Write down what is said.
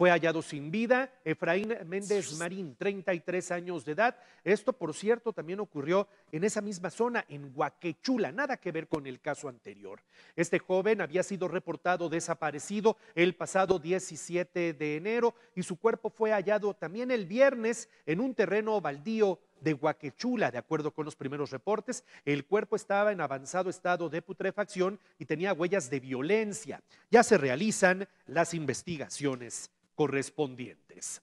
Fue hallado sin vida Efraín Méndez Marín, 33 años de edad. Esto, por cierto, también ocurrió en esa misma zona, en Huaquechula, nada que ver con el caso anterior. Este joven había sido reportado desaparecido el pasado 17 de enero y su cuerpo fue hallado también el viernes en un terreno baldío de Huaquechula. De acuerdo con los primeros reportes, el cuerpo estaba en avanzado estado de putrefacción y tenía huellas de violencia. Ya se realizan las investigaciones correspondientes.